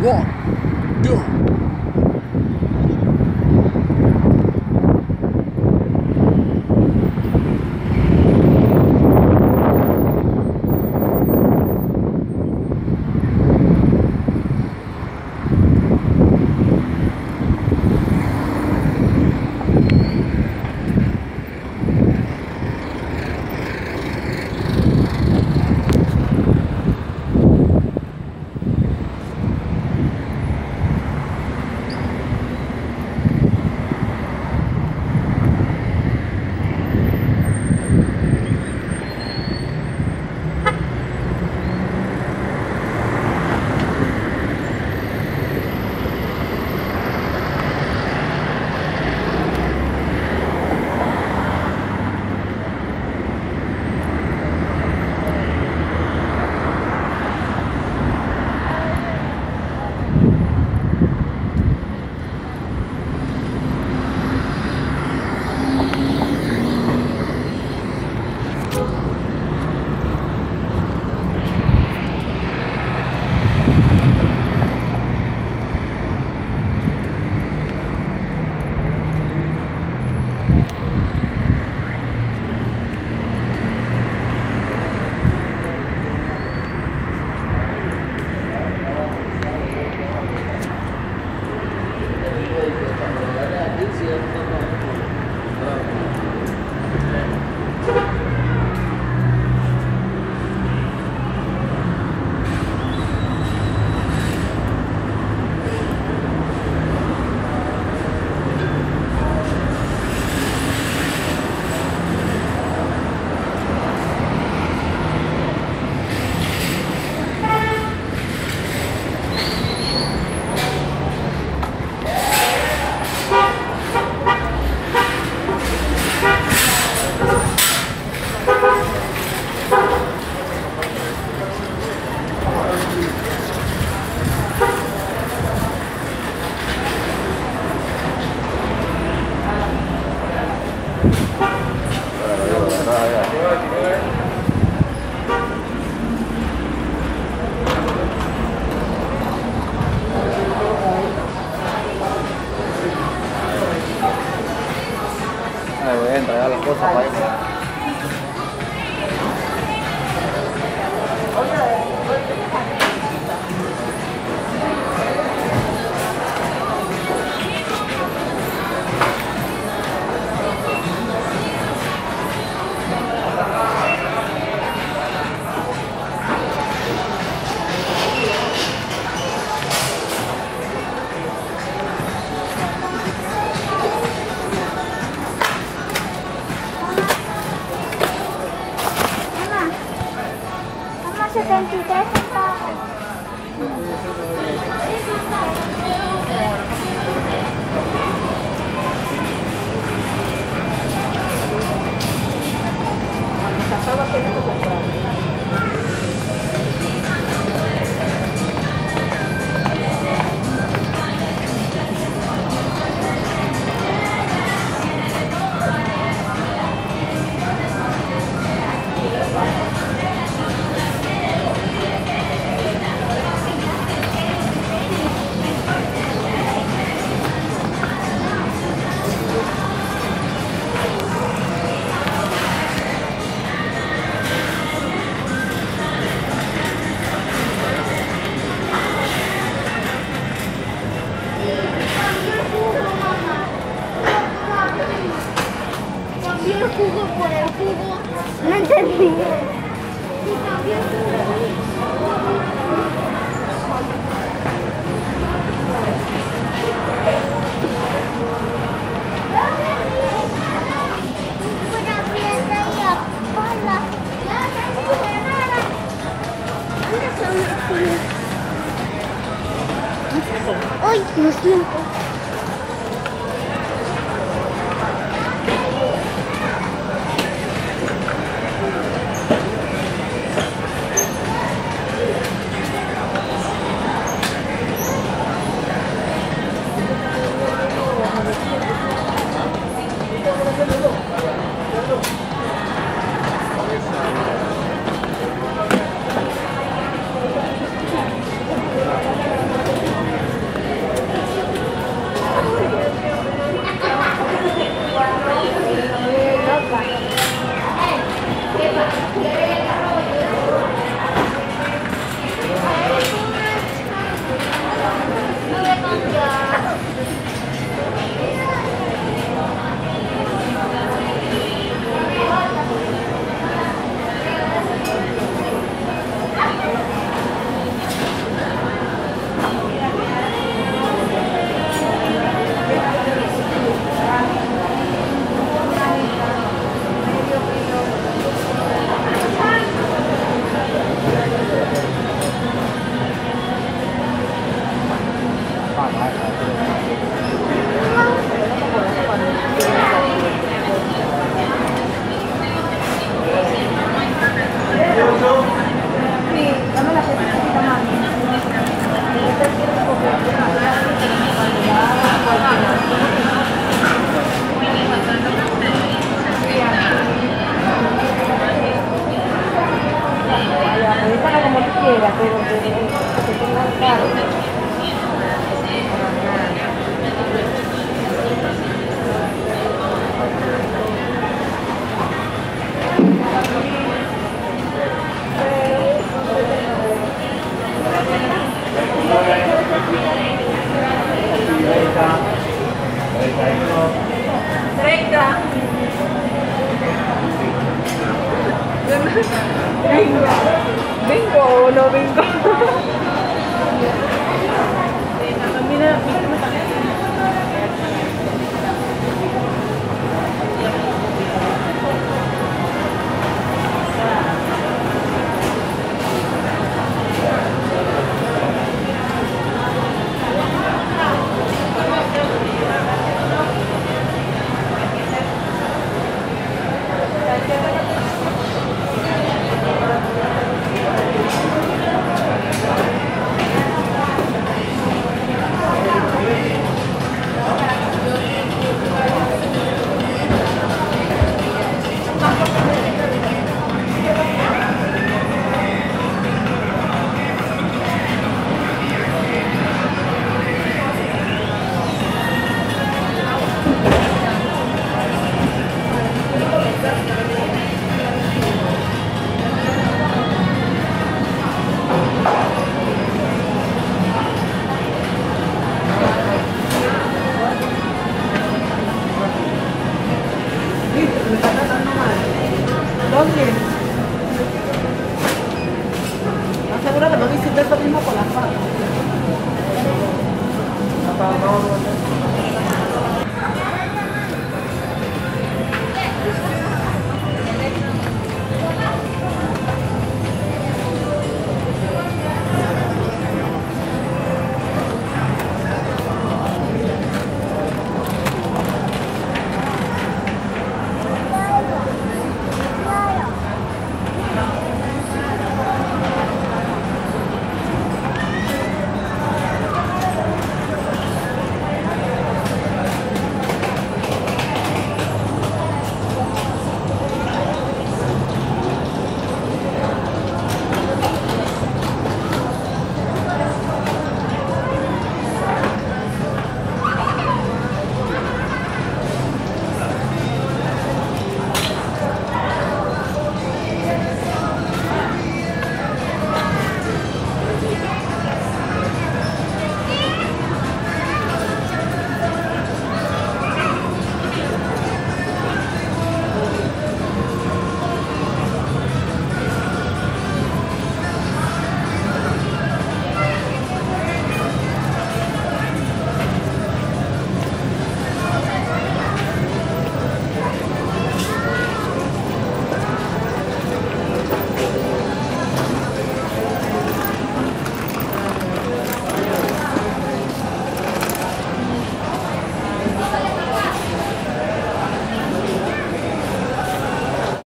one two Thank you, Dad. Jugo por el jugo. No entendí. Sí, cambió el jugo. Una piedra y la pala. Uy, lo